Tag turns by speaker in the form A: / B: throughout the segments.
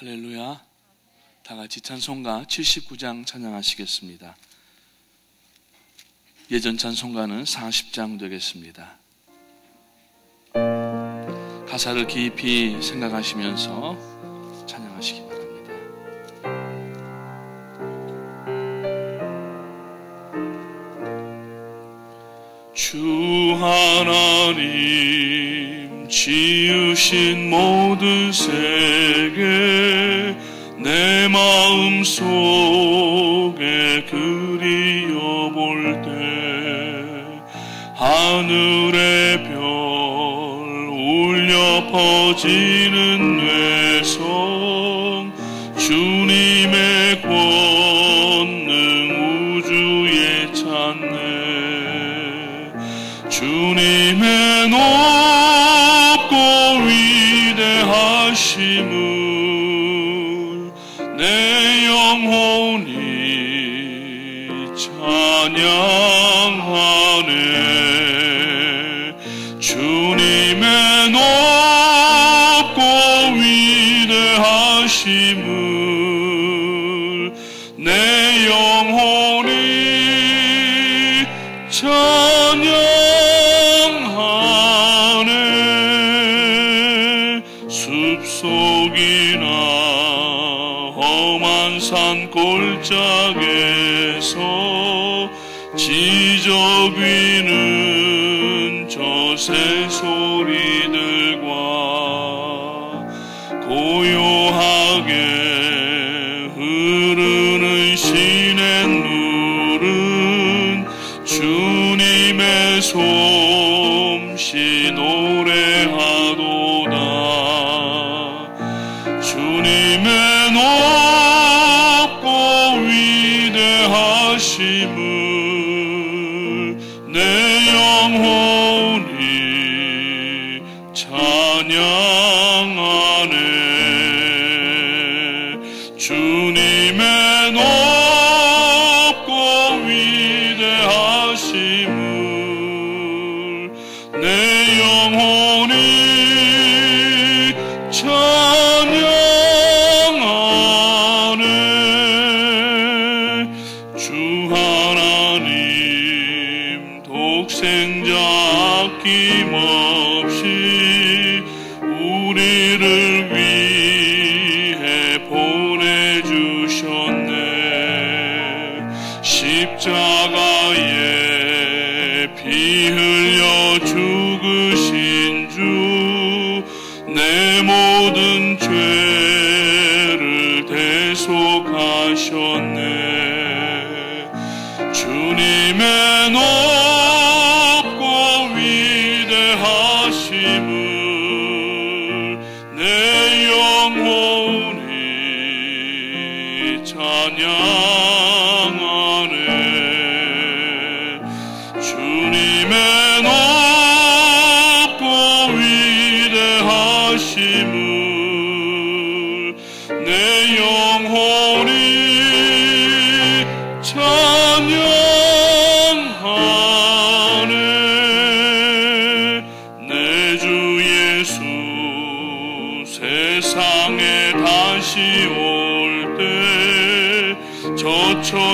A: 할렐루야. 다 같이 찬송가 79장 찬양하시겠습니다. 예전 찬송가는 40장 되겠습니다. 가사를 깊이 생각하시면서 찬양하시기 바랍니다. 주 하나님 지으신 모든 세계 마음속에 그리워볼 때 하늘의 별 울려 퍼지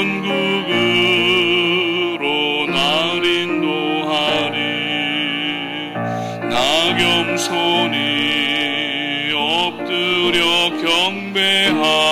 A: 천국으로 날 인도하리. 나 겸손히 엎드려 경배하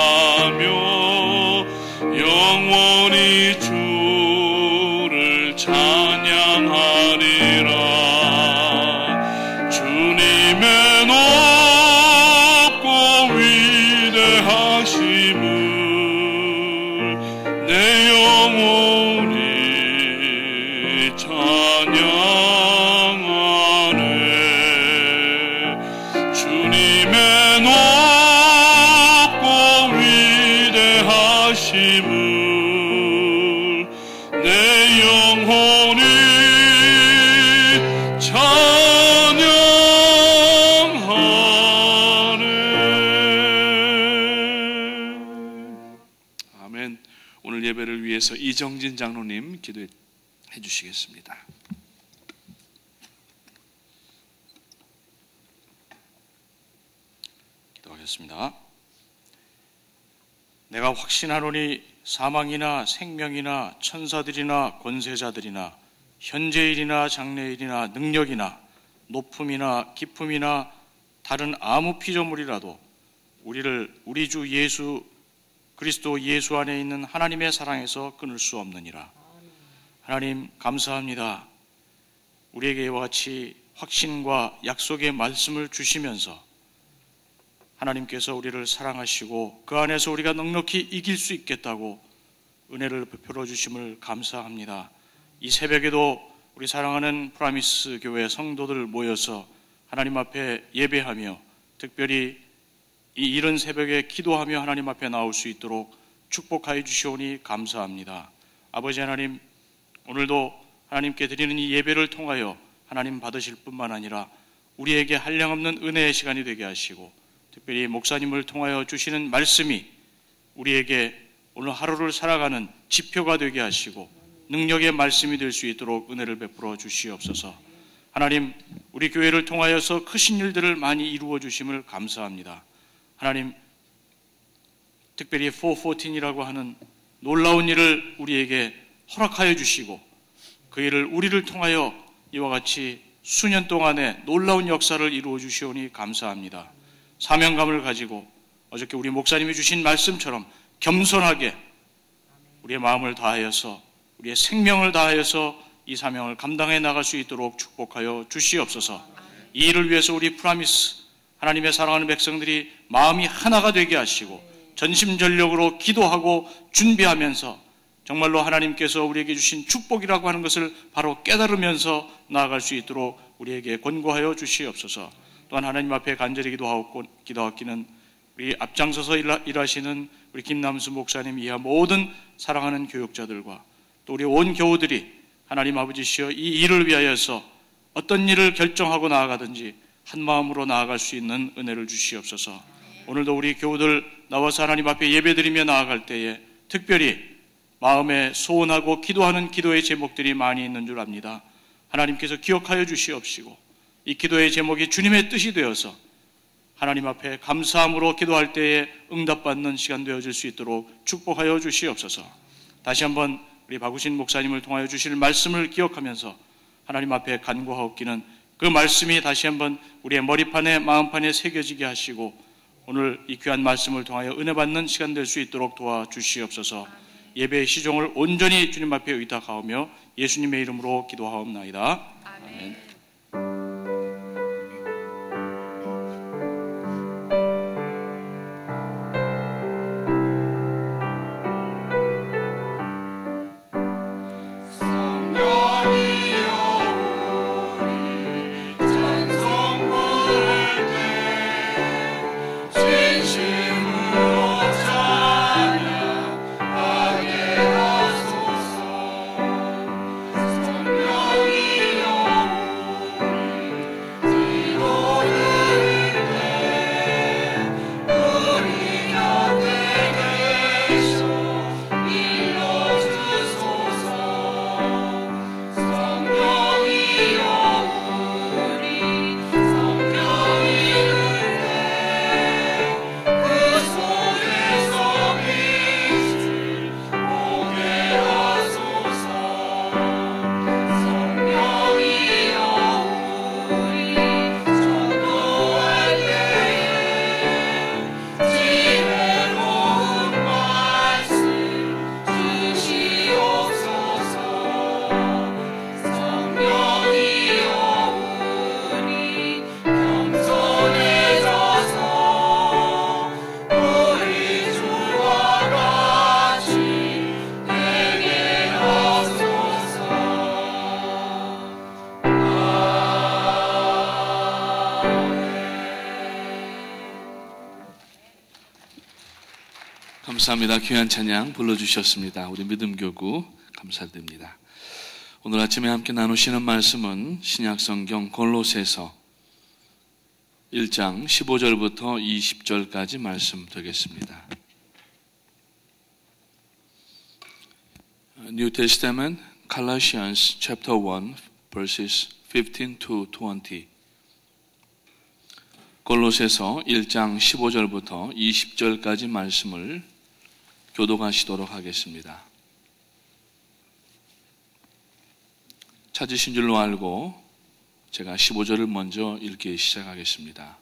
A: 목사님 기도해 주시겠습니다.
B: 기도하겠습니다. 내가 확신하노니 사망이나 생명이나 천사들이나 권세자들이나 현재일이나 장래일이나 능력이나 높음이나 깊음이나 다른 아무 피조물이라도 우리를 우리 주 예수 그리스도 예수 안에 있는 하나님의 사랑에서 끊을 수 없느니라. 하나님 감사합니다. 우리에게 이와 같이 확신과 약속의 말씀을 주시면서 하나님께서 우리를 사랑하시고 그 안에서 우리가 넉넉히 이길 수 있겠다고 은혜를 베풀어 주심을 감사합니다. 이 새벽에도 우리 사랑하는 프라미스 교회 성도들 모여서 하나님 앞에 예배하며 특별히 이 이른 새벽에 기도하며 하나님 앞에 나올 수 있도록 축복하여 주시오니 감사합니다. 아버지 하나님, 오늘도 하나님께 드리는 이 예배를 통하여 하나님 받으실 뿐만 아니라 우리에게 한량없는 은혜의 시간이 되게 하시고 특별히 목사님을 통하여 주시는 말씀이 우리에게 오늘 하루를 살아가는 지표가 되게 하시고 능력의 말씀이 될 수 있도록 은혜를 베풀어 주시옵소서. 하나님, 우리 교회를 통하여서 크신 일들을 많이 이루어 주심을 감사합니다. 하나님, 특별히 414이라고 하는 놀라운 일을 우리에게 허락하여 주시고 그 일을 우리를 통하여 이와 같이 수년 동안에 놀라운 역사를 이루어 주시오니 감사합니다. 사명감을 가지고 어저께 우리 목사님이 주신 말씀처럼 겸손하게 우리의 마음을 다하여서 우리의 생명을 다하여서 이 사명을 감당해 나갈 수 있도록 축복하여 주시옵소서. 이 일을 위해서 우리 프라미스 하나님의 사랑하는 백성들이 마음이 하나가 되게 하시고 전심전력으로 기도하고 준비하면서 정말로 하나님께서 우리에게 주신 축복이라고 하는 것을 바로 깨달으면서 나아갈 수 있도록 우리에게 권고하여 주시옵소서. 또한 하나님 앞에 간절히 기도하고 기도하기는 우리 앞장서서 일하시는 우리 김남수 목사님 이하 모든 사랑하는 교육자들과 또 우리 온 교우들이 하나님 아버지시여 이 일을 위하여서 어떤 일을 결정하고 나아가든지 한 마음으로 나아갈 수 있는 은혜를 주시옵소서. 오늘도 우리 교우들 나와서 하나님 앞에 예배드리며 나아갈 때에 특별히 마음에 소원하고 기도하는 기도의 제목들이 많이 있는 줄 압니다. 하나님께서 기억하여 주시옵시고 이 기도의 제목이 주님의 뜻이 되어서 하나님 앞에 감사함으로 기도할 때에 응답받는 시간 되어질 수 있도록 축복하여 주시옵소서. 다시 한번 우리 박우신 목사님을 통하여 주실 말씀을 기억하면서 하나님 앞에 간구하옵기는 그 말씀이 다시 한번 우리의 머리판에 마음판에 새겨지게 하시고 오늘 이 귀한 말씀을 통하여 은혜 받는 시간 될 수 있도록 도와주시옵소서. 예배의 시종을 온전히 주님 앞에 의탁하오며 예수님의 이름으로 기도하옵나이다. 아멘.
A: 감사합니다. 귀한 찬양 불러주셨습니다. 우리 믿음교구 감사드립니다. 오늘 아침에 함께 나누시는 말씀은 신약성경 골로새서 1장 15절부터 20절까지 말씀 되겠습니다. New Testament, Colossians chapter 1, verses 15 to 20. 골로새서 1장 15절부터 20절까지 말씀을 교도하시도록 하겠습니다. 찾으신 줄로 알고 제가 15절을 먼저 읽기 시작하겠습니다.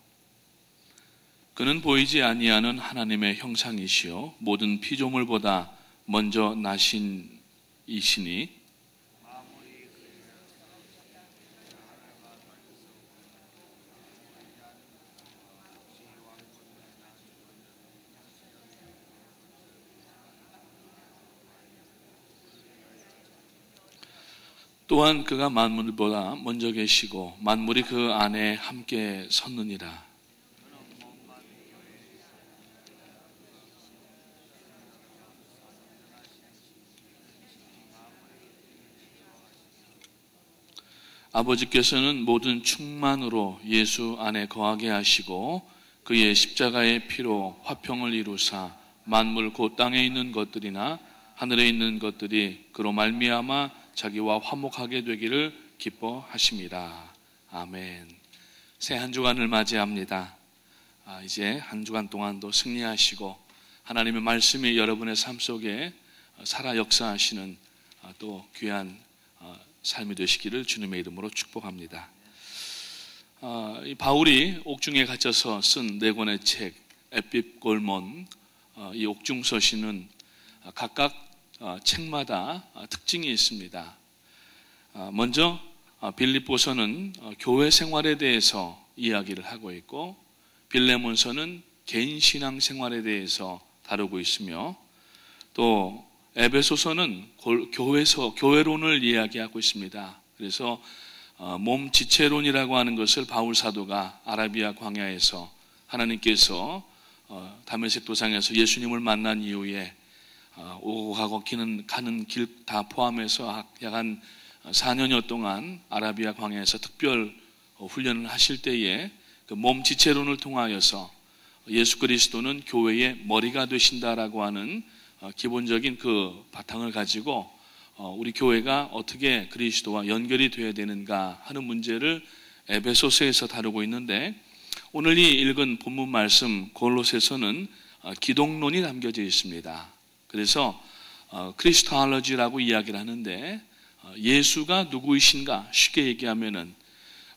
A: 그는 보이지 아니하는 하나님의 형상이시요 모든 피조물보다 먼저 나신 이시니 또한 그가 만물보다 먼저 계시고 만물이 그 안에 함께 섰느니라. 아버지께서는 모든 충만으로 예수 안에 거하게 하시고 그의 십자가의 피로 화평을 이루사 만물 곧 땅에 있는 것들이나 하늘에 있는 것들이 그로 말미암아 자기와 화목하게 되기를 기뻐하십니다. 아멘. 새 한 주간을 맞이합니다. 아, 이제 한 주간 동안도 승리하시고 하나님의 말씀이 여러분의 삶 속에 살아 역사하시는 아, 또 귀한 아, 삶이 되시기를 주님의 이름으로 축복합니다. 바울이 옥중에 갇혀서 쓴 네 권의 책 에핍골몬 이 옥중 서신은 각각 어, 책마다 어, 특징이 있습니다. 어, 먼저 빌립보서는 교회 생활에 대해서 이야기를 하고 있고 빌레몬서는 개인 신앙 생활에 대해서 다루고 있으며 또 에베소서는 교회서 교회론을 이야기하고 있습니다. 그래서 몸 지체론이라고 하는 것을 바울 사도가 아라비아 광야에서 하나님께서 다메섹 도상에서 예수님을 만난 이후에 어, 오고 가고 기는 가는 길 다 포함해서 약 한 4년여 동안 아라비아 광야에서 특별 어, 훈련을 하실 때에 그 몸 지체론을 통하여서 예수 그리스도는 교회의 머리가 되신다라고 하는 어, 기본적인 그 바탕을 가지고 우리 교회가 어떻게 그리스도와 연결이 되어야 되는가 하는 문제를 에베소서에서 다루고 있는데 오늘 이 읽은 본문 말씀 골로새서는 기독론이 담겨져 있습니다. 그래서 어, 크리스토알러지라고 이야기를 하는데 어, 예수가 누구이신가 쉽게 얘기하면은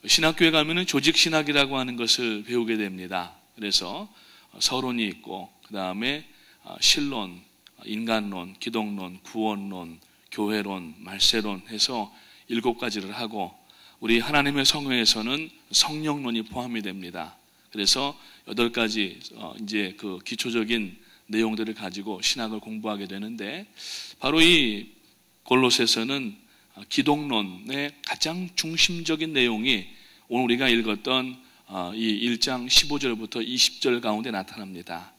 A: 신학교에 가면은 조직 신학이라고 하는 것을 배우게 됩니다. 그래서 어, 서론이 있고 그 다음에 어, 신론, 인간론, 기독론, 구원론, 교회론, 말세론 해서 일곱 가지를 하고 우리 하나님의 성회에서는 성령론이 포함이 됩니다. 그래서 여덟 가지 어, 이제 그 기초적인 내용들을 가지고 신학을 공부하게 되는데 바로 이 골로새서는 기독론의 가장 중심적인 내용이 오늘 우리가 읽었던 어, 이 1장 15절부터 20절 가운데 나타납니다.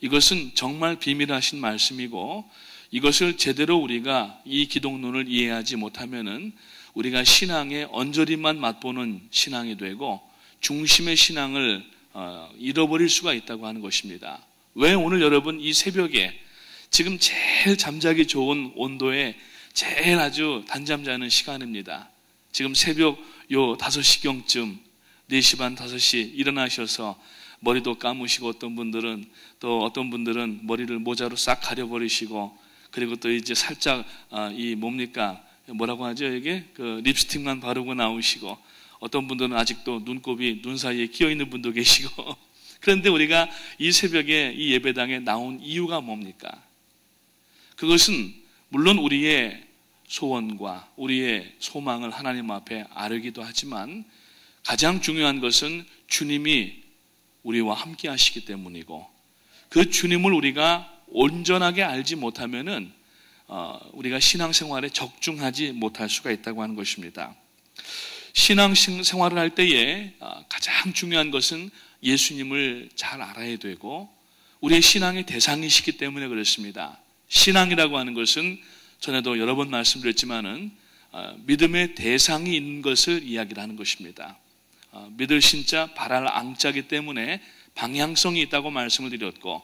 A: 이것은 정말 비밀하신 말씀이고 이것을 제대로 우리가 이 기독론을 이해하지 못하면은 우리가 신앙의 언저리만 맛보는 신앙이 되고 중심의 신앙을 어, 잃어버릴 수가 있다고 하는 것입니다. 왜 오늘 여러분 이 새벽에 지금 제일 잠자기 좋은 온도에 제일 아주 단잠 자는 시간입니다. 지금 새벽 요 5시경쯤 4시 반 5시 일어나셔서 머리도 감으시고 어떤 분들은 또 어떤 분들은 머리를 모자로 싹 가려버리시고 그리고 또 이제 살짝 아, 이 뭡니까 뭐라고 하죠 이게 그 립스틱만 바르고 나오시고 어떤 분들은 아직도 눈곱이 눈 사이에 끼어 있는 분도 계시고 그런데 우리가 이 새벽에 이 예배당에 나온 이유가 뭡니까? 그것은 물론 우리의 소원과 우리의 소망을 하나님 앞에 아르기도 하지만 가장 중요한 것은 주님이 우리와 함께 하시기 때문이고 그 주님을 우리가 온전하게 알지 못하면은 어, 우리가 신앙생활에 적중하지 못할 수가 있다고 하는 것입니다. 신앙 생활을 할 때에 어, 가장 중요한 것은 예수님을 잘 알아야 되고 우리의 신앙의 대상이시기 때문에 그렇습니다. 신앙이라고 하는 것은 전에도 여러 번 말씀드렸지만은 어, 믿음의 대상이 있는 것을 이야기를 하는 것입니다. 어, 믿을 신자 발할 앙자기 때문에 방향성이 있다고 말씀을 드렸고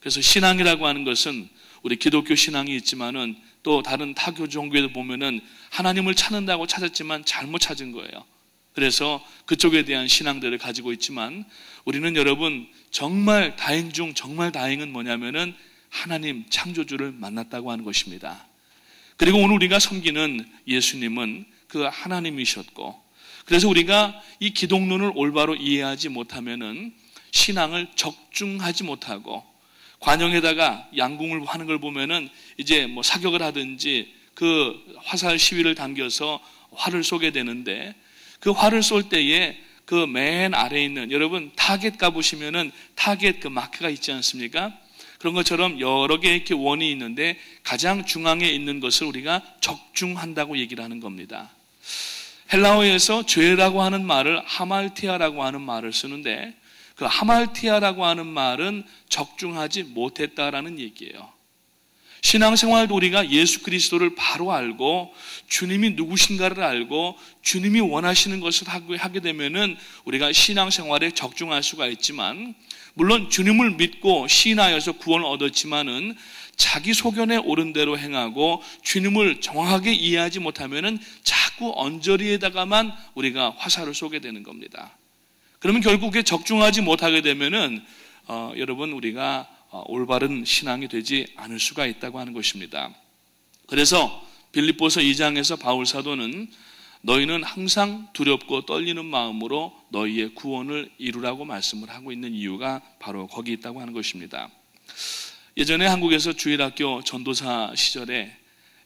A: 그래서 신앙이라고 하는 것은 우리 기독교 신앙이 있지만은 또 다른 타교 종교에도 보면은 하나님을 찾는다고 찾았지만 잘못 찾은 거예요. 그래서 그쪽에 대한 신앙들을 가지고 있지만 우리는 여러분 정말 다행 중 정말 다행은 뭐냐면은 하나님 창조주를 만났다고 하는 것입니다. 그리고 오늘 우리가 섬기는 예수님은 그 하나님이셨고 그래서 우리가 이 기독론을 올바로 이해하지 못하면은 신앙을 적중하지 못하고 과녁에다가 양궁을 하는 걸 보면은 이제 뭐 사격을 하든지 그 화살 시위를 당겨서 활을 쏘게 되는데 그 활을 쏠 때에 그 맨 아래에 있는 여러분 타겟 가보시면은 타겟 그 마크가 있지 않습니까? 그런 것처럼 여러 개의 이렇게 원이 있는데 가장 중앙에 있는 것을 우리가 적중한다고 얘기를 하는 겁니다. 헬라어에서 죄라고 하는 말을 하말티아라고 하는 말을 쓰는데 그 하말티아라고 하는 말은 적중하지 못했다라는 얘기예요. 신앙생활도 우리가 예수 그리스도를 바로 알고 주님이 누구신가를 알고 주님이 원하시는 것을 하게 되면은 우리가 신앙생활에 적중할 수가 있지만 물론 주님을 믿고 신하여서 구원을 얻었지만은 자기 소견에 옳은 대로 행하고 주님을 정확하게 이해하지 못하면은 자꾸 언저리에다가만 우리가 화살을 쏘게 되는 겁니다. 그러면 결국에 적중하지 못하게 되면은 어, 여러분 우리가 어, 올바른 신앙이 되지 않을 수가 있다고 하는 것입니다. 그래서 빌립보서 2장에서 바울 사도는 너희는 항상 두렵고 떨리는 마음으로 너희의 구원을 이루라고 말씀을 하고 있는 이유가 바로 거기 있다고 하는 것입니다. 예전에 한국에서 주일학교 전도사 시절에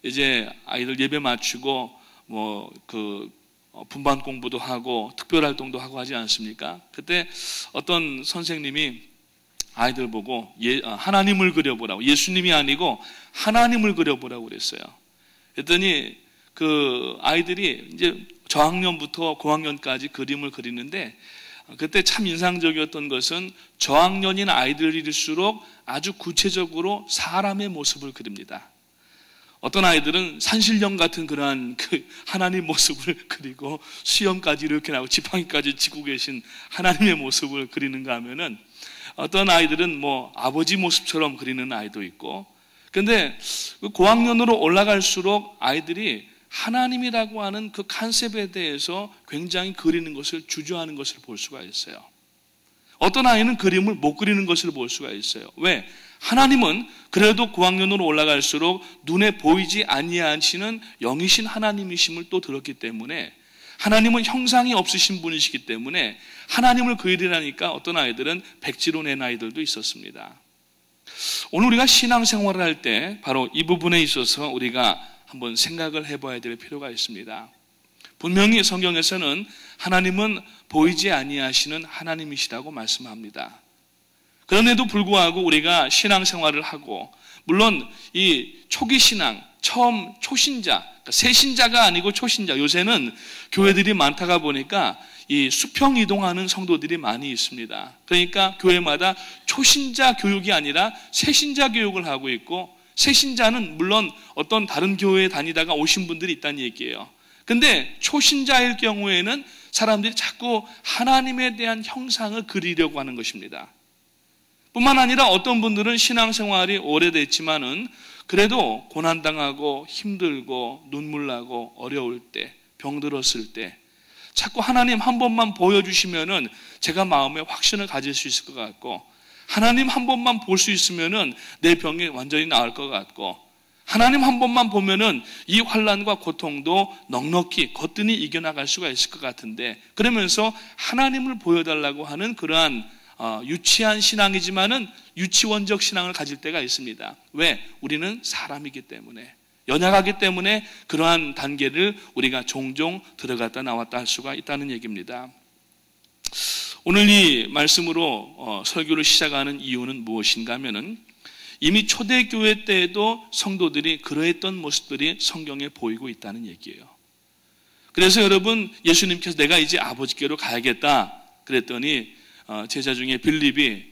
A: 이제 아이들 예배 맞추고 뭐그 어, 분반 공부도 하고 특별 활동도 하고 하지 않습니까? 그때 어떤 선생님이 아이들 보고 예, 아, 하나님을 그려보라고 예수님이 아니고 하나님을 그려보라고 그랬어요. 그랬더니 그 아이들이 이제 저학년부터 고학년까지 그림을 그리는데 그때 참 인상적이었던 것은 저학년인 아이들일수록 아주 구체적으로 사람의 모습을 그립니다. 어떤 아이들은 산신령 같은 그러한 그 하나님 모습을 그리고 수염까지 이렇게 나고 지팡이까지 쥐고 계신 하나님의 모습을 그리는가 하면은 어떤 아이들은 뭐 아버지 모습처럼 그리는 아이도 있고 근데 그 고학년으로 올라갈수록 아이들이 하나님이라고 하는 그 컨셉에 대해서 굉장히 그리는 것을 주저하는 것을 볼 수가 있어요. 어떤 아이는 그림을 못 그리는 것을 볼 수가 있어요. 왜? 하나님은 그래도 고학년으로 올라갈수록 눈에 보이지 아니하시는 영이신 하나님이심을 또 들었기 때문에 하나님은 형상이 없으신 분이시기 때문에 하나님을 그리라니까 어떤 아이들은 백지로 낸 아이들도 있었습니다. 오늘 우리가 신앙생활을 할 때 바로 이 부분에 있어서 우리가 한번 생각을 해봐야 될 필요가 있습니다. 분명히 성경에서는 하나님은 보이지 아니하시는 하나님이시라고 말씀합니다. 그런데도 불구하고 우리가 신앙생활을 하고 물론 이 초기 신앙 처음 초신자 그러니까 새신자가 아니고 초신자 요새는 교회들이 많다가 보니까 이 수평 이동하는 성도들이 많이 있습니다. 그러니까 교회마다 초신자 교육이 아니라 새신자 교육을 하고 있고 새신자는 물론 어떤 다른 교회에 다니다가 오신 분들이 있다는 얘기예요. 근데 초신자일 경우에는 사람들이 자꾸 하나님에 대한 형상을 그리려고 하는 것입니다. 뿐만 아니라 어떤 분들은 신앙생활이 오래됐지만은 그래도 고난당하고 힘들고 눈물 나고 어려울 때, 병들었을 때 자꾸 하나님 한 번만 보여주시면은 제가 마음에 확신을 가질 수 있을 것 같고 하나님 한 번만 볼 수 있으면은 내 병이 완전히 나을 것 같고 하나님 한 번만 보면은 이 환란과 고통도 넉넉히 거뜬히 이겨나갈 수가 있을 것 같은데 그러면서 하나님을 보여달라고 하는 그러한 어, 유치한 신앙이지만은 유치원적 신앙을 가질 때가 있습니다. 왜? 우리는 사람이기 때문에. 연약하기 때문에 그러한 단계를 우리가 종종 들어갔다 나왔다 할 수가 있다는 얘기입니다. 오늘 이 말씀으로 어, 설교를 시작하는 이유는 무엇인가 하면은 이미 초대교회 때에도 성도들이 그러했던 모습들이 성경에 보이고 있다는 얘기예요. 그래서 여러분 예수님께서 내가 이제 아버지께로 가야겠다 그랬더니 어, 제자 중에 빌립이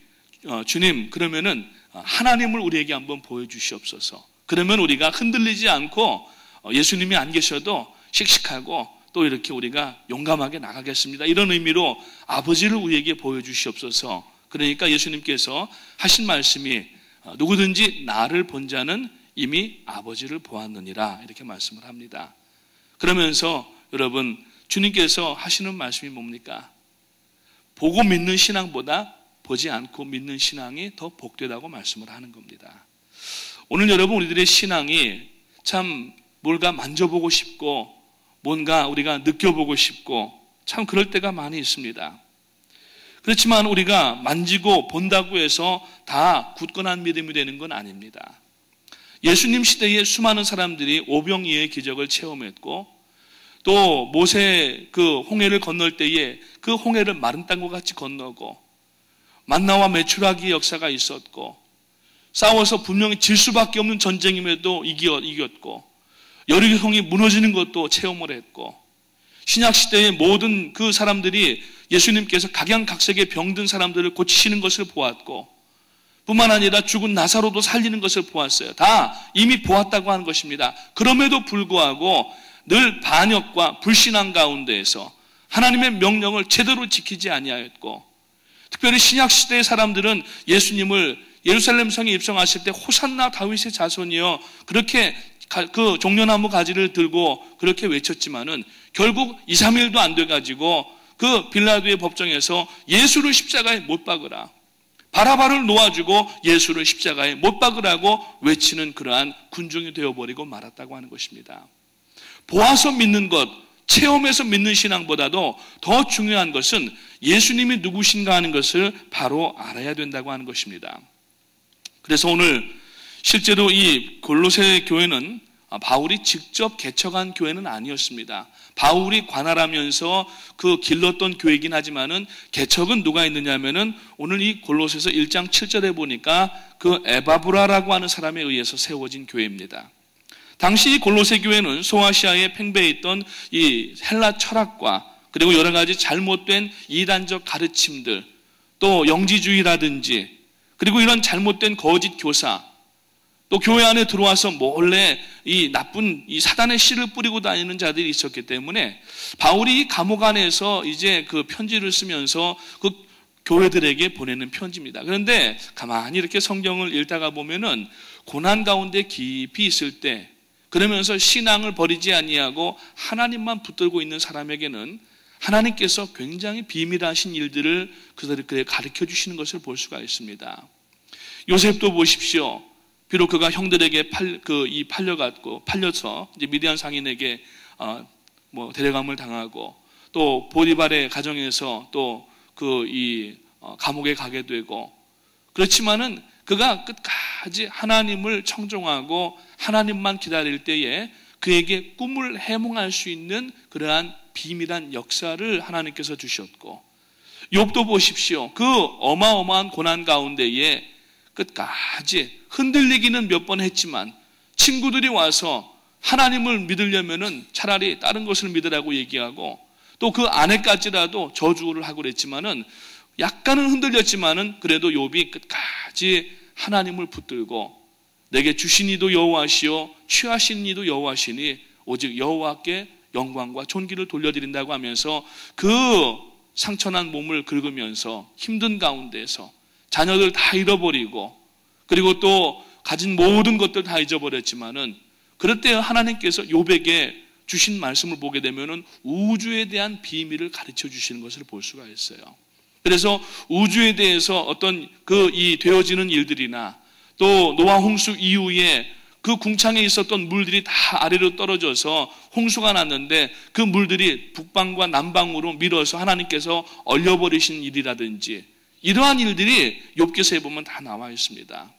A: 어, 주님 그러면은 어, 하나님을 우리에게 한번 보여주시옵소서. 그러면 우리가 흔들리지 않고 예수님이 안 계셔도 씩씩하고 또 이렇게 우리가 용감하게 나가겠습니다. 이런 의미로 아버지를 우리에게 보여주시옵소서. 그러니까 예수님께서 하신 말씀이 누구든지 나를 본 자는 이미 아버지를 보았느니라 이렇게 말씀을 합니다. 그러면서 여러분 주님께서 하시는 말씀이 뭡니까? 보고 믿는 신앙보다 보지 않고 믿는 신앙이 더 복되다고 말씀을 하는 겁니다. 오늘 여러분 우리들의 신앙이 참 뭔가 만져보고 싶고 뭔가 우리가 느껴보고 싶고 참 그럴 때가 많이 있습니다. 그렇지만 우리가 만지고 본다고 해서 다 굳건한 믿음이 되는 건 아닙니다. 예수님 시대에 수많은 사람들이 오병이의 기적을 체험했고 또 모세 그 홍해를 건널 때에 그 홍해를 마른 땅과 같이 건너고 만나와 메추라기의 역사가 있었고 싸워서 분명히 질 수밖에 없는 전쟁임에도 이겼고 여리고성이 무너지는 것도 체험을 했고 신약 시대의 모든 그 사람들이 예수님께서 각양각색의 병든 사람들을 고치시는 것을 보았고 뿐만 아니라 죽은 나사로도 살리는 것을 보았어요. 다 이미 보았다고 하는 것입니다. 그럼에도 불구하고 늘 반역과 불신앙 가운데에서 하나님의 명령을 제대로 지키지 아니하였고 특별히 신약 시대의 사람들은 예수님을 예루살렘 성에 입성하실 때 호산나 다윗의 자손이여 그렇게 그 종려나무 가지를 들고 그렇게 외쳤지만은 결국 2, 3일도 안 돼 가지고 그 빌라도의 법정에서 예수를 십자가에 못 박으라. 바라바를 놓아주고 예수를 십자가에 못 박으라고 외치는 그러한 군중이 되어버리고 말았다고 하는 것입니다. 보아서 믿는 것, 체험해서 믿는 신앙보다도 더 중요한 것은 예수님이 누구신가 하는 것을 바로 알아야 된다고 하는 것입니다. 그래서 오늘 실제로 이 골로새 교회는 바울이 직접 개척한 교회는 아니었습니다. 바울이 관할하면서 그 길렀던 교회이긴 하지만은 개척은 누가 있느냐면은 오늘 이 골로새서 1장 7절에 보니까 그 에바브라라고 하는 사람에 의해서 세워진 교회입니다. 당시 골로새 교회는 소아시아에 팽배해 있던 이 헬라 철학과 그리고 여러 가지 잘못된 이단적 가르침들 또 영지주의라든지 그리고 이런 잘못된 거짓 교사 또 교회 안에 들어와서 몰래 이 나쁜 이 사단의 씨를 뿌리고 다니는 자들이 있었기 때문에 바울이 감옥 안에서 이제 그 편지를 쓰면서 그 교회들에게 보내는 편지입니다. 그런데 가만히 이렇게 성경을 읽다가 보면은 고난 가운데 깊이 있을 때 그러면서 신앙을 버리지 아니하고 하나님만 붙들고 있는 사람에게는 하나님께서 굉장히 비밀하신 일들을 그들에게 가르쳐 주시는 것을 볼 수가 있습니다. 요셉도 보십시오. 비록 그가 형들에게 팔, 그, 이 팔려갔고, 팔려서 이제 미디안 상인에게, 어, 뭐, 데려감을 당하고, 또 보디발의 가정에서 또 그, 이, 어, 감옥에 가게 되고, 그렇지만은 그가 끝까지 하나님을 청종하고 하나님만 기다릴 때에 그에게 꿈을 해몽할 수 있는 그러한 비밀한 역사를 하나님께서 주셨고, 욥도 보십시오. 그 어마어마한 고난 가운데에 끝까지 흔들리기는 몇 번 했지만 친구들이 와서 하나님을 믿으려면은 차라리 다른 것을 믿으라고 얘기하고 또 그 안에까지라도 저주를 하고 그랬지만은 약간은 흔들렸지만은 그래도 욥이 끝까지 하나님을 붙들고 내게 주신 이도 여호와시요 취하신 이도 여호와시니 오직 여호와께 영광과 존귀를 돌려드린다고 하면서 그 상처난 몸을 긁으면서 힘든 가운데서 자녀들 다 잃어버리고 그리고 또 가진 모든 것들 다 잊어버렸지만은 그럴 때 하나님께서 요백에 주신 말씀을 보게 되면은 우주에 대한 비밀을 가르쳐 주시는 것을 볼 수가 있어요. 그래서 우주에 대해서 어떤 그 이 되어지는 일들이나 또 노아 홍수 이후에 그 궁창에 있었던 물들이 다 아래로 떨어져서 홍수가 났는데 그 물들이 북방과 남방으로 밀어서 하나님께서 얼려버리신 일이라든지 이러한 일들이 욥기서에 보면 다 나와 있습니다.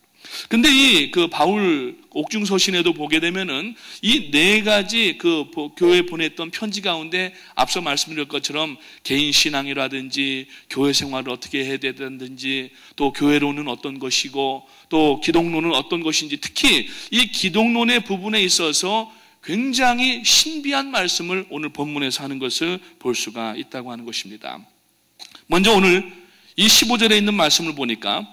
A: 근데 이 그 바울 옥중 서신에도 보게 되면은 이 네 가지 그 교회 보냈던 편지 가운데 앞서 말씀드린 것처럼 개인 신앙이라든지 교회 생활을 어떻게 해야 되든지 또 교회로는 어떤 것이고 또 기독론은 어떤 것인지 특히 이 기독론의 부분에 있어서 굉장히 신비한 말씀을 오늘 본문에서 하는 것을 볼 수가 있다고 하는 것입니다. 먼저 오늘 이 15절에 있는 말씀을 보니까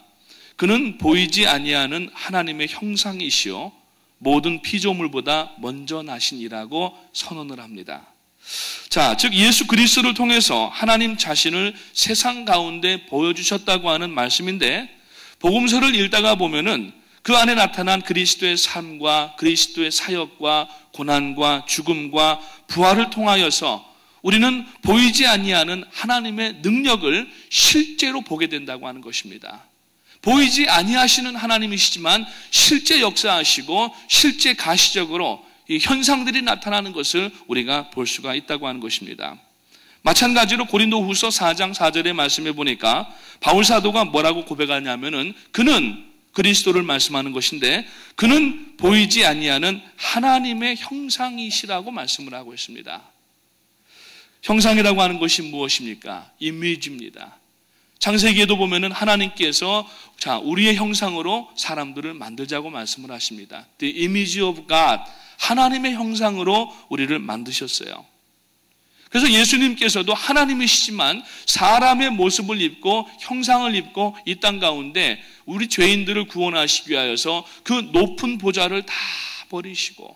A: 그는 보이지 아니하는 하나님의 형상이시요 모든 피조물보다 먼저 나신이라고 선언을 합니다. 자, 즉 예수 그리스도를 통해서 하나님 자신을 세상 가운데 보여주셨다고 하는 말씀인데 복음서를 읽다가 보면은 그 안에 나타난 그리스도의 삶과 그리스도의 사역과 고난과 죽음과 부활을 통하여서 우리는 보이지 아니하는 하나님의 능력을 실제로 보게 된다고 하는 것입니다. 보이지 아니하시는 하나님이시지만 실제 역사하시고 실제 가시적으로 이 현상들이 나타나는 것을 우리가 볼 수가 있다고 하는 것입니다. 마찬가지로 고린도 후서 4장 4절의 말씀해 보니까 바울 사도가 뭐라고 고백하냐면은 그는 그리스도를 말씀하는 것인데 그는 보이지 아니하는 하나님의 형상이시라고 말씀을 하고 있습니다. 형상이라고 하는 것이 무엇입니까? 이미지입니다. 창세기에도 보면은 하나님께서 자, 우리의 형상으로 사람들을 만들자고 말씀을 하십니다. The image of God. 하나님의 형상으로 우리를 만드셨어요. 그래서 예수님께서도 하나님이시지만 사람의 모습을 입고 형상을 입고 이 땅 가운데 우리 죄인들을 구원하시기 위하여서 그 높은 보좌를 다 버리시고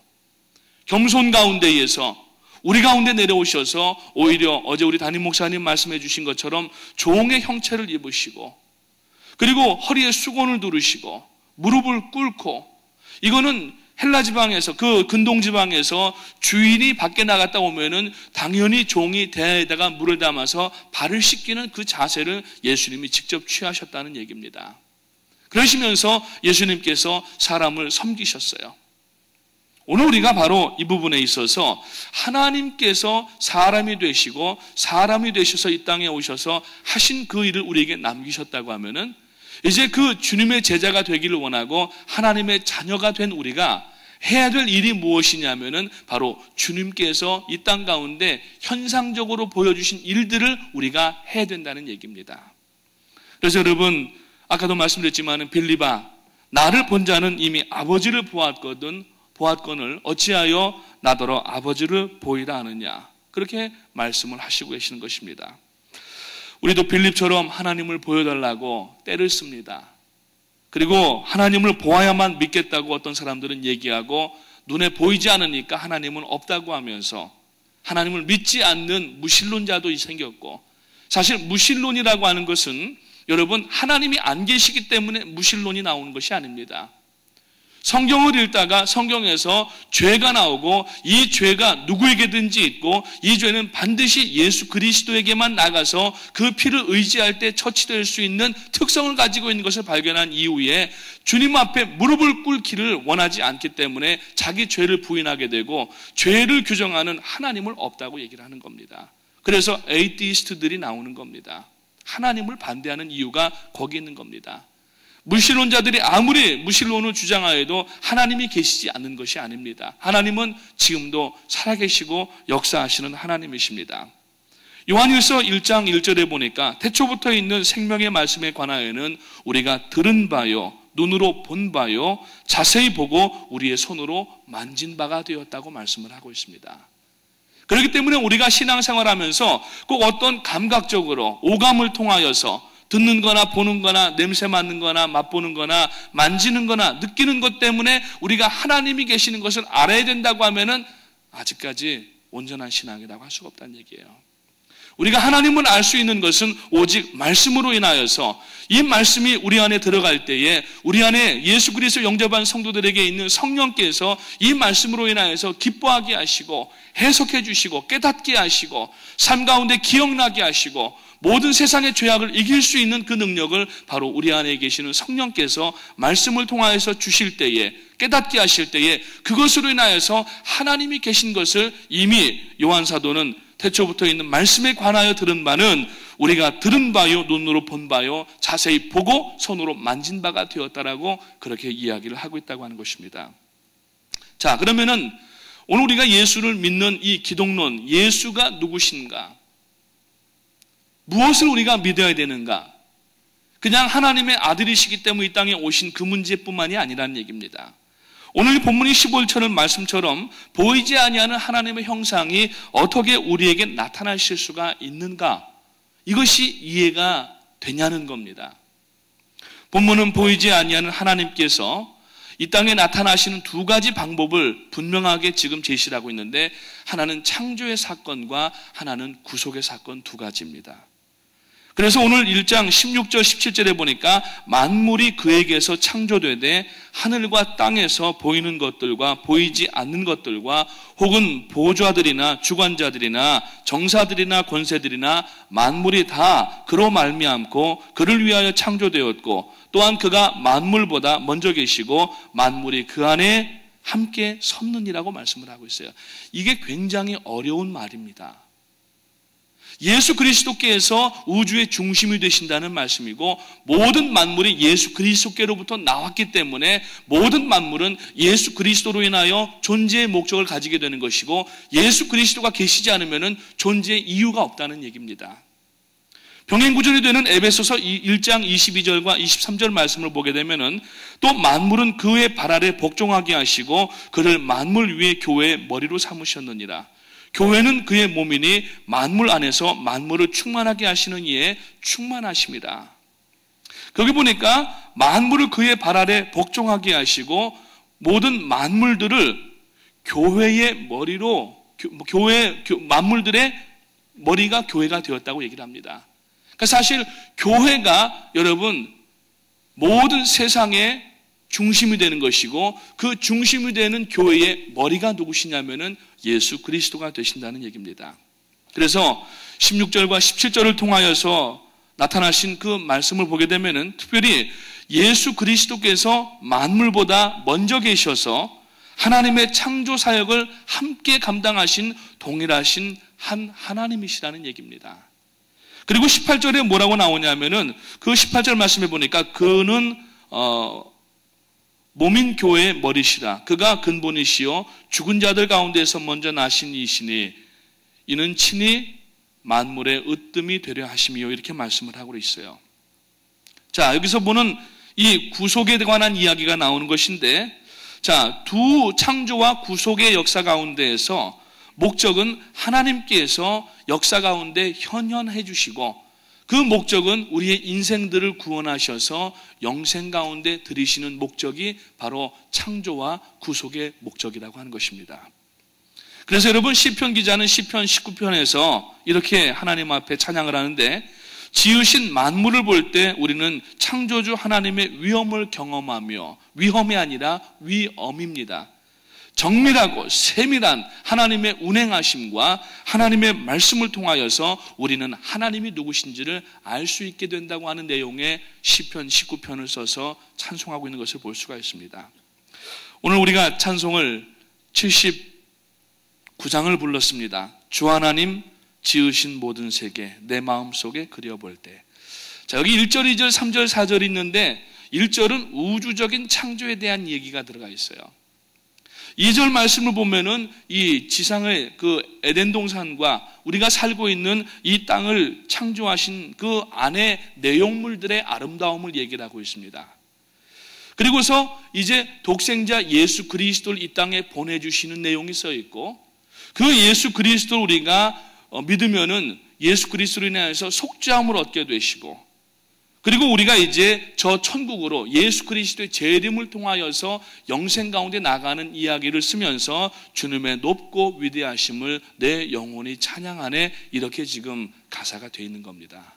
A: 겸손 가운데에서 우리 가운데 내려오셔서 오히려 어제 우리 담임 목사님 말씀해 주신 것처럼 종의 형체를 입으시고 그리고 허리에 수건을 두르시고 무릎을 꿇고 이거는 헬라 지방에서 그 근동 지방에서 주인이 밖에 나갔다 오면은 당연히 종이 대에다가 물을 담아서 발을 씻기는 그 자세를 예수님이 직접 취하셨다는 얘기입니다. 그러시면서 예수님께서 사람을 섬기셨어요. 오늘 우리가 바로 이 부분에 있어서 하나님께서 사람이 되시고 사람이 되셔서 이 땅에 오셔서 하신 그 일을 우리에게 남기셨다고 하면은 이제 그 주님의 제자가 되기를 원하고 하나님의 자녀가 된 우리가 해야 될 일이 무엇이냐면은 바로 주님께서 이 땅 가운데 현상적으로 보여주신 일들을 우리가 해야 된다는 얘기입니다. 그래서 여러분, 아까도 말씀드렸지만 빌리바, 나를 본 자는 이미 아버지를 보았거든, 보았건을 어찌하여 나더러 아버지를 보이라 하느냐. 그렇게 말씀을 하시고 계시는 것입니다. 우리도 빌립처럼 하나님을 보여달라고 때를 씁니다. 그리고 하나님을 보아야만 믿겠다고 어떤 사람들은 얘기하고 눈에 보이지 않으니까 하나님은 없다고 하면서 하나님을 믿지 않는 무신론자도 생겼고 사실 무신론이라고 하는 것은 여러분 하나님이 안 계시기 때문에 무신론이 나오는 것이 아닙니다. 성경을 읽다가 성경에서 죄가 나오고 이 죄가 누구에게든지 있고 이 죄는 반드시 예수 그리스도에게만 나가서 그 피를 의지할 때 처치될 수 있는 특성을 가지고 있는 것을 발견한 이후에 주님 앞에 무릎을 꿇기를 원하지 않기 때문에 자기 죄를 부인하게 되고 죄를 규정하는 하나님을 없다고 얘기를 하는 겁니다. 그래서 에이티스트들이 나오는 겁니다. 하나님을 반대하는 이유가 거기 있는 겁니다. 무신론자들이 아무리 무신론을 주장하여도 하나님이 계시지 않는 것이 아닙니다. 하나님은 지금도 살아계시고 역사하시는 하나님이십니다. 요한일서 1장 1절에 보니까 태초부터 있는 생명의 말씀에 관하여는 우리가 들은 바요, 눈으로 본 바요, 자세히 보고 우리의 손으로 만진 바가 되었다고 말씀을 하고 있습니다. 그렇기 때문에 우리가 신앙생활 하면서 꼭 어떤 감각적으로 오감을 통하여서 듣는 거나 보는 거나 냄새 맡는 거나 맛보는 거나 만지는 거나 느끼는 것 때문에 우리가 하나님이 계시는 것을 알아야 된다고 하면은 아직까지 온전한 신앙이라고 할 수가 없다는 얘기예요. 우리가 하나님을 알 수 있는 것은 오직 말씀으로 인하여서 이 말씀이 우리 안에 들어갈 때에 우리 안에 예수 그리스도 영접한 성도들에게 있는 성령께서 이 말씀으로 인하여서 기뻐하게 하시고 해석해 주시고 깨닫게 하시고 삶 가운데 기억나게 하시고 모든 세상의 죄악을 이길 수 있는 그 능력을 바로 우리 안에 계시는 성령께서 말씀을 통하여서 주실 때에 깨닫게 하실 때에 그것으로 인하여서 하나님이 계신 것을 이미 요한 사도는 태초부터 있는 말씀에 관하여 들은 바는 우리가 들은 바요 눈으로 본 바요 자세히 보고 손으로 만진 바가 되었다라고 그렇게 이야기를 하고 있다고 하는 것입니다. 자, 그러면은 오늘 우리가 예수를 믿는 이 기독론 예수가 누구신가? 무엇을 우리가 믿어야 되는가? 그냥 하나님의 아들이시기 때문에 이 땅에 오신 그 문제뿐만이 아니라는 얘기입니다. 오늘 본문이 15절은 말씀처럼 보이지 아니하는 하나님의 형상이 어떻게 우리에게 나타나실 수가 있는가? 이것이 이해가 되냐는 겁니다. 본문은 보이지 아니하는 하나님께서 이 땅에 나타나시는 두 가지 방법을 분명하게 지금 제시를 하고 있는데 하나는 창조의 사건과 하나는 구속의 사건 두 가지입니다. 그래서 오늘 1장 16절 17절에 보니까 만물이 그에게서 창조되되 하늘과 땅에서 보이는 것들과 보이지 않는 것들과 혹은 보좌들이나 주관자들이나 정사들이나 권세들이나 만물이 다 그로 말미암고 그를 위하여 창조되었고 또한 그가 만물보다 먼저 계시고 만물이 그 안에 함께 섰느니라고 말씀을 하고 있어요. 이게 굉장히 어려운 말입니다. 예수 그리스도께서 우주의 중심이 되신다는 말씀이고 모든 만물이 예수 그리스도께로부터 나왔기 때문에 모든 만물은 예수 그리스도로 인하여 존재의 목적을 가지게 되는 것이고 예수 그리스도가 계시지 않으면 존재의 이유가 없다는 얘기입니다. 병행구절이 되는 에베소서 1장 22절과 23절 말씀을 보게 되면은 또 만물은 그의 발 아래 복종하게 하시고 그를 만물 위에 교회의 머리로 삼으셨느니라. 교회는 그의 몸이니 만물 안에서 만물을 충만하게 하시는 이에 충만하십니다. 거기 보니까 만물을 그의 발 아래 복종하게 하시고 모든 만물들을 교회의 머리로 뭐 교회 만물들의 머리가 교회가 되었다고 얘기를 합니다. 그러니까 사실 교회가 여러분 모든 세상의 중심이 되는 것이고 그 중심이 되는 교회의 머리가 누구시냐면은 예수 그리스도가 되신다는 얘기입니다. 그래서 16절과 17절을 통하여서 나타나신 그 말씀을 보게 되면은 특별히 예수 그리스도께서 만물보다 먼저 계셔서 하나님의 창조 사역을 함께 감당하신 동일하신 한 하나님이시라는 얘기입니다. 그리고 18절에 뭐라고 나오냐면은 그 18절 말씀해 보니까 그는 어 몸인 교회의 머리시라. 그가 근본이시요 죽은 자들 가운데서 먼저 나신 이시니 이는 친히 만물의 으뜸이 되려 하심이요 이렇게 말씀을 하고 있어요. 자 여기서 보는 이 구속에 관한 이야기가 나오는 것인데 자두 창조와 구속의 역사 가운데에서 목적은 하나님께서 역사 가운데 현현해 주시고 그 목적은 우리의 인생들을 구원하셔서 영생 가운데 들이시는 목적이 바로 창조와 구속의 목적이라고 하는 것입니다. 그래서 여러분 시편 기자는 시편 19편에서 이렇게 하나님 앞에 찬양을 하는데 지으신 만물을 볼 때 우리는 창조주 하나님의 위험을 경험하며 위험이 아니라 위엄입니다. 정밀하고 세밀한 하나님의 운행하심과 하나님의 말씀을 통하여서 우리는 하나님이 누구신지를 알 수 있게 된다고 하는 내용의 시편 19편을 써서 찬송하고 있는 것을 볼 수가 있습니다. 오늘 우리가 찬송을 79장을 불렀습니다. 주 하나님 지으신 모든 세계 내 마음속에 그려볼 때. 자, 여기 1절, 2절, 3절, 4절이 있는데 1절은 우주적인 창조에 대한 얘기가 들어가 있어요. 2절 말씀을 보면은 이 지상의 그 에덴 동산과 우리가 살고 있는 이 땅을 창조하신 그 안의 내용물들의 아름다움을 얘기를 하고 있습니다. 그리고서 이제 독생자 예수 그리스도를 이 땅에 보내주시는 내용이 써 있고 그 예수 그리스도를 우리가 어, 믿으면은 예수 그리스도로 인하여서 속죄함을 얻게 되시고 그리고 우리가 이제 저 천국으로 예수 그리스도의 재림을 통하여서 영생 가운데 나가는 이야기를 쓰면서 주님의 높고 위대하심을 내 영혼이 찬양하네 이렇게 지금 가사가 되어 있는 겁니다.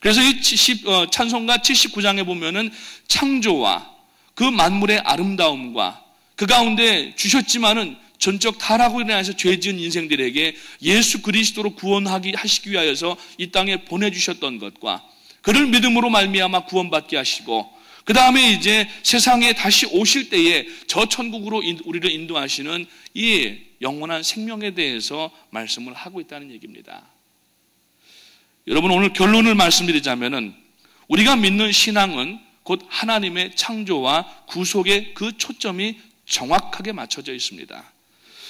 A: 그래서 이 70, 어, 찬송가 79장에 보면은 창조와 그 만물의 아름다움과 그 가운데 주셨지만은 전적 타락으로 인해서 죄 지은 인생들에게 예수 그리스도로 구원하기 하시기 위하여서 이 땅에 보내주셨던 것과 그를 믿음으로 말미암아 구원받게 하시고 그 다음에 이제 세상에 다시 오실 때에 저 천국으로 우리를 인도하시는 이 영원한 생명에 대해서 말씀을 하고 있다는 얘기입니다. 여러분 오늘 결론을 말씀드리자면은 우리가 믿는 신앙은 곧 하나님의 창조와 구속의 그 초점이 정확하게 맞춰져 있습니다.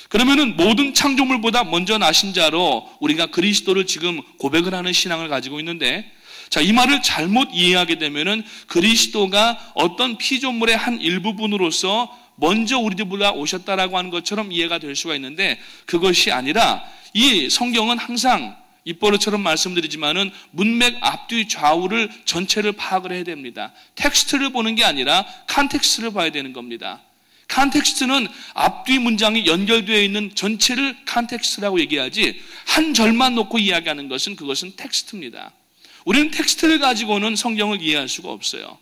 A: 그러면은 모든 창조물보다 먼저 나신 자로 우리가 그리스도를 지금 고백을 하는 신앙을 가지고 있는데 자, 이 말을 잘못 이해하게 되면은 그리스도가 어떤 피조물의 한 일부분으로서 먼저 우리들보다 오셨다라고 하는 것처럼 이해가 될 수가 있는데 그것이 아니라 이 성경은 항상 입버릇처럼 말씀드리지만은 문맥 앞뒤 좌우를 전체를 파악을 해야 됩니다. 텍스트를 보는 게 아니라 context를 봐야 되는 겁니다. context는 앞뒤 문장이 연결되어 있는 전체를 context라고 얘기하지 한 절만 놓고 이야기하는 것은 그것은 텍스트입니다. 우리는 텍스트를 가지고는 성경을 이해할 수가 없어요.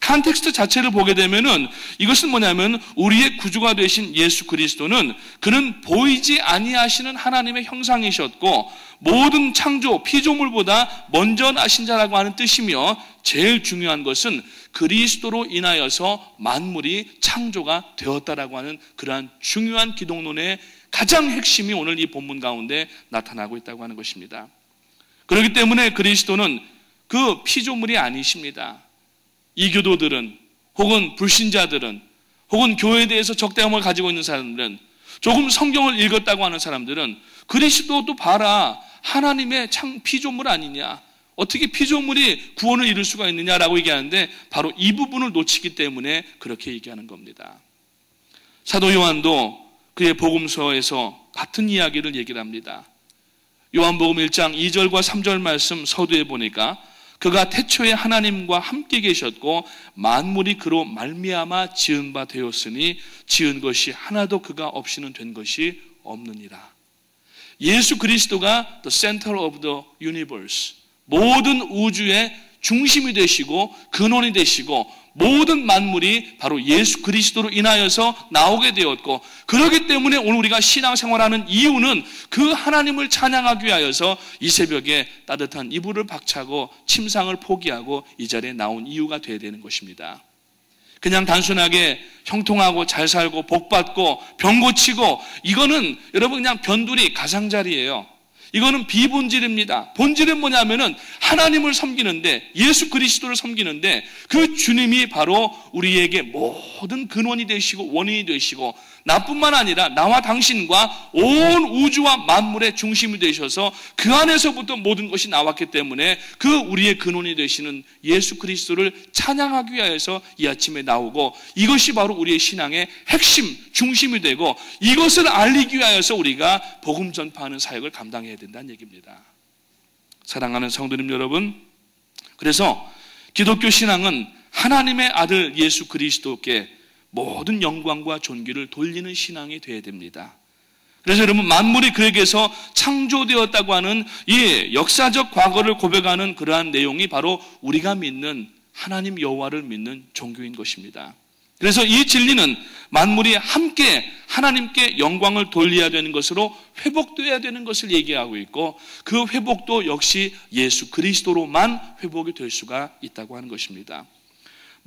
A: context 자체를 보게 되면은 이것은 뭐냐면 우리의 구주가 되신 예수 그리스도는 그는 보이지 아니하시는 하나님의 형상이셨고 모든 창조 피조물보다 먼저 나신 자라고 하는 뜻이며 제일 중요한 것은 그리스도로 인하여서 만물이 창조가 되었다라고 하는 그러한 중요한 기독론의 가장 핵심이 오늘 이 본문 가운데 나타나고 있다고 하는 것입니다. 그렇기 때문에 그리스도는 그 피조물이 아니십니다. 이교도들은 혹은 불신자들은 혹은 교회에 대해서 적대함을 가지고 있는 사람들은 조금 성경을 읽었다고 하는 사람들은 그리스도도 봐라 하나님의 창 피조물 아니냐 어떻게 피조물이 구원을 이룰 수가 있느냐라고 얘기하는데 바로 이 부분을 놓치기 때문에 그렇게 얘기하는 겁니다. 사도 요한도 그의 복음서에서 같은 이야기를 얘기를 합니다. 요한복음 1장 2절과 3절 말씀 서두에 보니까 그가 태초에 하나님과 함께 계셨고 만물이 그로 말미암아 지은 바 되었으니 지은 것이 하나도 그가 없이는 된 것이 없느니라. 예수 그리스도가 the center of the universe 모든 우주의 중심이 되시고 근원이 되시고 모든 만물이 바로 예수 그리스도로 인하여서 나오게 되었고 그러기 때문에 오늘 우리가 신앙생활하는 이유는 그 하나님을 찬양하기 위하여서 이 새벽에 따뜻한 이불을 박차고 침상을 포기하고 이 자리에 나온 이유가 되어야 되는 것입니다. 그냥 단순하게 형통하고 잘 살고 복 받고 병 고치고 이거는 여러분 그냥 변두리 가장자리예요. 이거는 비본질입니다. 본질은 뭐냐면은 하나님을 섬기는데 예수 그리스도를 섬기는데 그 주님이 바로 우리에게 모든 근원이 되시고 원인이 되시고 나뿐만 아니라 나와 당신과 온 우주와 만물의 중심이 되셔서 그 안에서부터 모든 것이 나왔기 때문에 그 우리의 근원이 되시는 예수 그리스도를 찬양하기 위하여서 이 아침에 나오고 이것이 바로 우리의 신앙의 핵심 중심이 되고 이것을 알리기 위하여서 우리가 복음 전파하는 사역을 감당해야 된다는 얘기입니다. 사랑하는 성도님 여러분, 그래서 기독교 신앙은 하나님의 아들 예수 그리스도께 모든 영광과 존귀를 돌리는 신앙이 되어야 됩니다. 그래서 여러분 만물이 그에게서 창조되었다고 하는 이 역사적 과거를 고백하는 그러한 내용이 바로 우리가 믿는 하나님 여호와를 믿는 종교인 것입니다. 그래서 이 진리는 만물이 함께 하나님께 영광을 돌려야 되는 것으로 회복되어야 되는 것을 얘기하고 있고 그 회복도 역시 예수 그리스도로만 회복이 될 수가 있다고 하는 것입니다.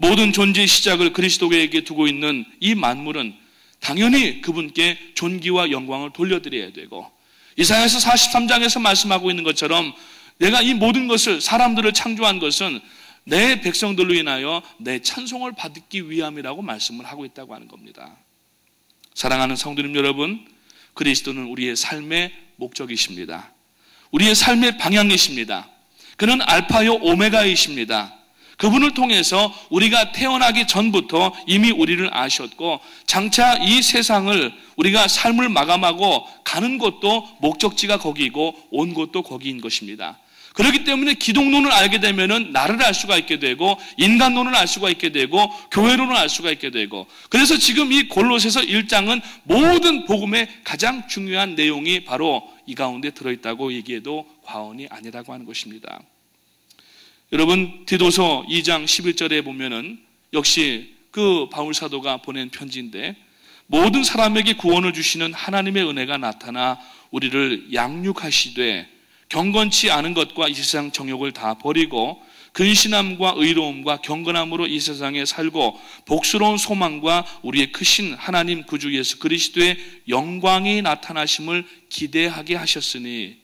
A: 모든 존재의 시작을 그리스도에게 두고 있는 이 만물은 당연히 그분께 존귀와 영광을 돌려드려야 되고 이사야서 43장에서 말씀하고 있는 것처럼 내가 이 모든 것을 사람들을 창조한 것은 내 백성들로 인하여 내 찬송을 받기 위함이라고 말씀을 하고 있다고 하는 겁니다. 사랑하는 성도님 여러분, 그리스도는 우리의 삶의 목적이십니다. 우리의 삶의 방향이십니다. 그는 알파요 오메가이십니다. 그분을 통해서 우리가 태어나기 전부터 이미 우리를 아셨고 장차 이 세상을 우리가 삶을 마감하고 가는 곳도 목적지가 거기고 온 곳도 거기인 것입니다. 그렇기 때문에 기독론을 알게 되면은 나를 알 수가 있게 되고 인간론을 알 수가 있게 되고 교회론을 알 수가 있게 되고 그래서 지금 이 골로새서 1장은 모든 복음의 가장 중요한 내용이 바로 이 가운데 들어 있다고 얘기해도 과언이 아니라고 하는 것입니다. 여러분 디도서 2장 11절에 보면은 역시 그 바울 사도가 보낸 편지인데 모든 사람에게 구원을 주시는 하나님의 은혜가 나타나 우리를 양육하시되 경건치 않은 것과 이 세상 정욕을 다 버리고 근신함과 의로움과 경건함으로 이 세상에 살고 복스러운 소망과 우리의 크신 하나님 구주 예수 그리스도의 영광이 나타나심을 기대하게 하셨으니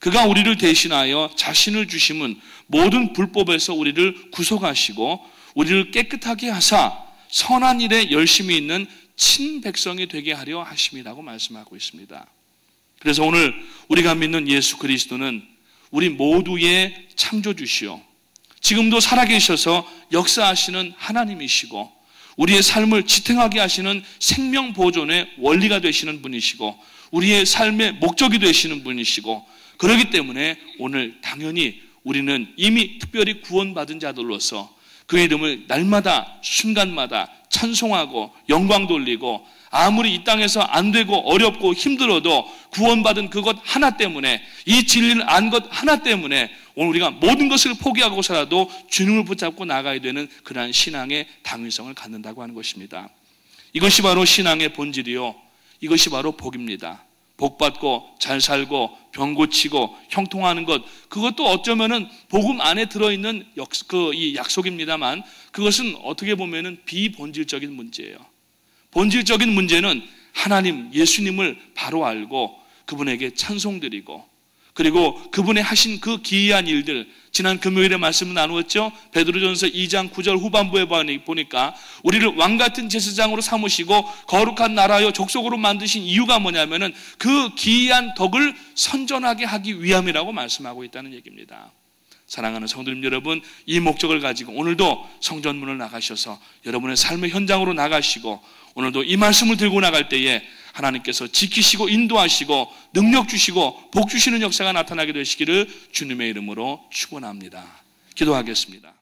A: 그가 우리를 대신하여 자신을 주심은 모든 불법에서 우리를 구속하시고 우리를 깨끗하게 하사 선한 일에 열심히 있는 친백성이 되게 하려 하심이라고 말씀하고 있습니다. 그래서 오늘 우리가 믿는 예수 그리스도는 우리 모두의 창조주시오. 지금도 살아계셔서 역사하시는 하나님이시고 우리의 삶을 지탱하게 하시는 생명 보존의 원리가 되시는 분이시고 우리의 삶의 목적이 되시는 분이시고 그렇기 때문에 오늘 당연히 우리는 이미 특별히 구원받은 자들로서 그 이름을 날마다 순간마다 찬송하고 영광 돌리고 아무리 이 땅에서 안 되고 어렵고 힘들어도 구원받은 그것 하나 때문에 이 진리를 안 것 하나 때문에 오늘 우리가 모든 것을 포기하고서라도 주님을 붙잡고 나가야 되는 그러한 신앙의 당위성을 갖는다고 하는 것입니다. 이것이 바로 신앙의 본질이요. 이것이 바로 복입니다. 복 받고 잘 살고 병 고치고 형통하는 것 그것도 어쩌면은 복음 안에 들어 있는 그 이 약속입니다만 그것은 어떻게 보면은 비본질적인 문제예요. 본질적인 문제는 하나님 예수님을 바로 알고 그분에게 찬송드리고 그리고 그분의 하신 그 기이한 일들 지난 금요일에 말씀을 나누었죠. 베드로전서 2장 9절 후반부에 보니까 우리를 왕 같은 제사장으로 삼으시고 거룩한 나라여 족속으로 만드신 이유가 뭐냐면은 그 기이한 덕을 선전하게 하기 위함이라고 말씀하고 있다는 얘기입니다. 사랑하는 성도님 여러분, 이 목적을 가지고 오늘도 성전문을 나가셔서 여러분의 삶의 현장으로 나가시고 오늘도 이 말씀을 들고 나갈 때에 하나님께서 지키시고 인도하시고 능력 주시고 복 주시는 역사가 나타나게 되시기를 주님의 이름으로 축원합니다. 기도하겠습니다.